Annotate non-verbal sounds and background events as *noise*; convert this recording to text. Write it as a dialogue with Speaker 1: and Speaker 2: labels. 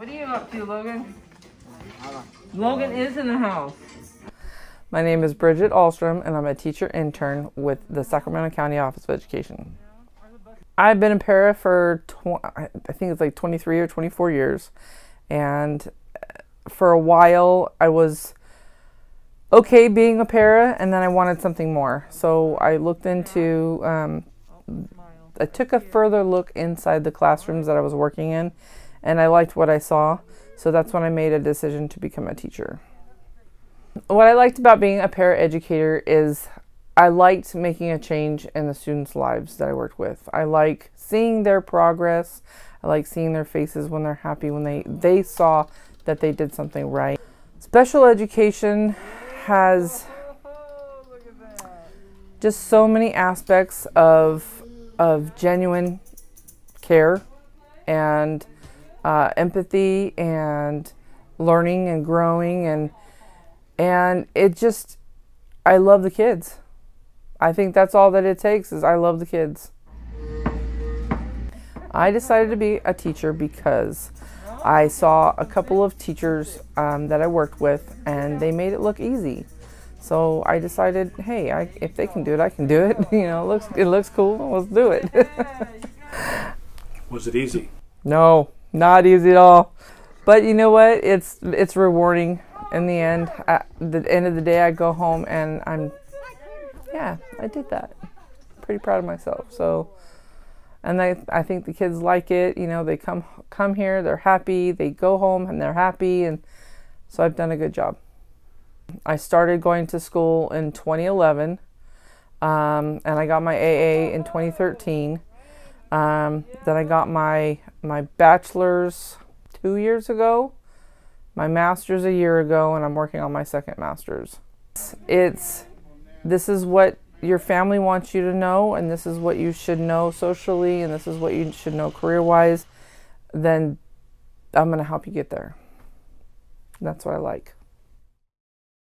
Speaker 1: What are you up to, Logan? Logan is in the house.
Speaker 2: My name is Bridget Alstrum, and I'm a teacher intern with the Sacramento County Office of Education. I've been a para for, I think it's like 23 or 24 years, and for a while I was okay being a para, and then I wanted something more. So I looked into, um, I took a further look inside the classrooms that I was working in, and I liked what I saw. So that's when I made a decision to become a teacher. What I liked about being a paraeducator is I liked making a change in the students' lives that I worked with. I like seeing their progress. I like seeing their faces when they're happy when they they saw that they did something right. Special education has just so many aspects of of genuine care and uh, empathy and learning and growing and and it just I love the kids. I think that's all that it takes is I love the kids. I decided to be a teacher because I saw a couple of teachers um, that I worked with and they made it look easy. So I decided, hey, I, if they can do it, I can do it. *laughs* You know, it looks it looks cool. Let's do it. *laughs*
Speaker 3: Was it easy?
Speaker 2: no, not easy at all. But you know what? It's it's rewarding in the end. At the end of the day, I go home and I'm, yeah, I did that. Pretty proud of myself. So, and I I think the kids like it. You know, they come come here, they're happy. They go home and they're happy, and so I've done a good job. I started going to school in 2011, um, and I got my AA in 2013. Um, then I got my my bachelor's two years ago, my master's a year ago, and I'm working on my second master's. It's, this is what your family wants you to know, and this is what you should know socially, and this is what you should know career wise. Then I'm going to help you get there. That's what I like.